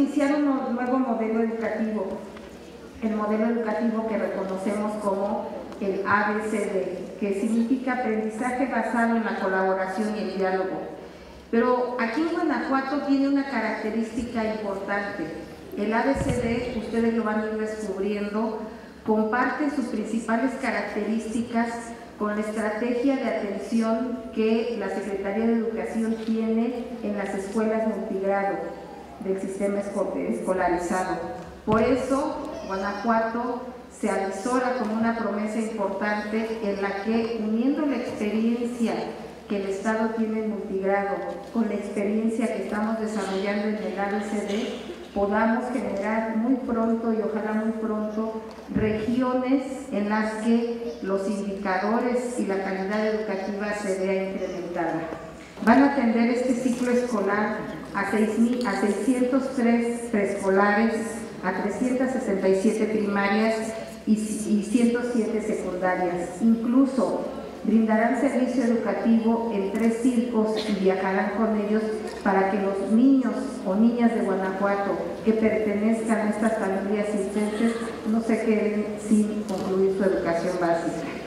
iniciar un nuevo modelo educativo, el modelo educativo que reconocemos como el ABCD, que significa aprendizaje basado en la colaboración y el diálogo. Pero aquí en Guanajuato tiene una característica importante. El ABCD, ustedes lo van a ir descubriendo, comparte sus principales características con la estrategia de atención que la Secretaría de Educación tiene en las escuelas multigrado del sistema escolarizado. Por eso, Guanajuato se avisora como una promesa importante en la que, uniendo la experiencia que el Estado tiene en multigrado con la experiencia que estamos desarrollando en el ABCD, podamos generar muy pronto y ojalá muy pronto regiones en las que los indicadores y la calidad educativa se vea incrementada. Van a atender este ciclo escolar a, a 603 preescolares, a 367 primarias y, y 107 secundarias. Incluso brindarán servicio educativo en tres circos y viajarán con ellos para que los niños o niñas de Guanajuato que pertenezcan a estas familias circenses no se queden sin concluir su educación básica.